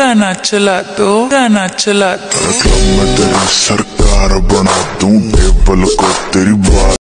गाना चला तो, दो गाना चला दो मैं तेरी सरकार बना दूँ टेबल को तेरी बात